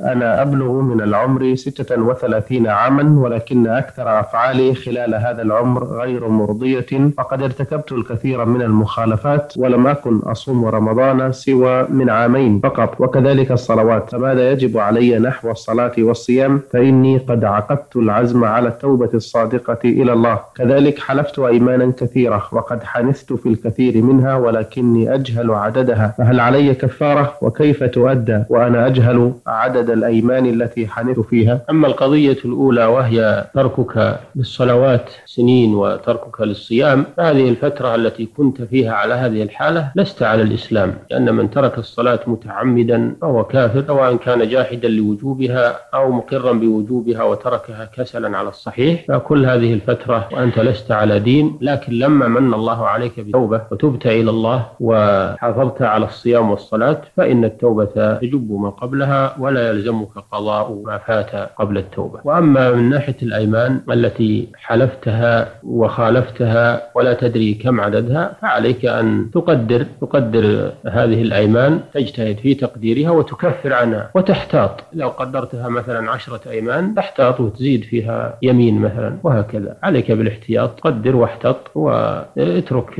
أنا أبلغ من العمر 36 عاما ولكن أكثر أفعالي خلال هذا العمر غير مرضية. وقد ارتكبت الكثير من المخالفات ولم أكن أصوم رمضان سوى من عامين فقط وكذلك الصلوات. فماذا يجب علي نحو الصلاة والصيام؟ فإني قد عقدت العزم على التوبة الصادقة إلى الله. كذلك حلفت أيمانا كثيرة وقد حنثت في الكثير منها ولكني أجهل عددها. فهل علي كفارة؟ وكيف تؤدى؟ وأنا أجهل عدد عدد الأيمان التي حنث فيها. أما القضية الأولى وهي تركك للصلوات سنين وتركك للصيام فهذه الفترة التي كنت فيها على هذه الحالة لست على الإسلام لأن من ترك الصلاة متعمدا فهو كافر سواء كان جاحدا لوجوبها أو مقرا بوجوبها وتركها كسلا على الصحيح فكل هذه الفترة وأنت لست على دين لكن لما من الله عليك بتوبة وتبت إلى الله وحافظت على الصيام والصلاة فإن التوبة تجب ما قبلها ولا يلزمك قضاء ما فات قبل التوبة. وأما من ناحية الأيمان التي حلفتها وخالفتها ولا تدري كم عددها فعليك أن تقدر تقدر هذه الأيمان تجتهد في تقديرها وتكفر عنها وتحتاط. لو قدرتها مثلا عشرة أيمان تحتاط وتزيد فيها يمين مثلا وهكذا. عليك بالاحتياط. قدر واحتط واترك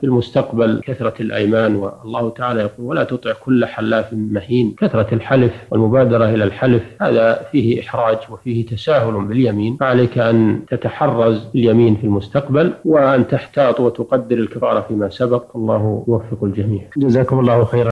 في المستقبل كثرة الأيمان. والله تعالى يقول ولا تطع كل حلاف مهين. كثرة الحلف والمبادرة المبادرة إلى الحلف هذا فيه إحراج وفيه تساهل باليمين. فعليك أن تتحرز اليمين في المستقبل وأن تحتاط وتقدر الكفارة فيما سبق. الله يوفق الجميع. جزاكم الله خيرا.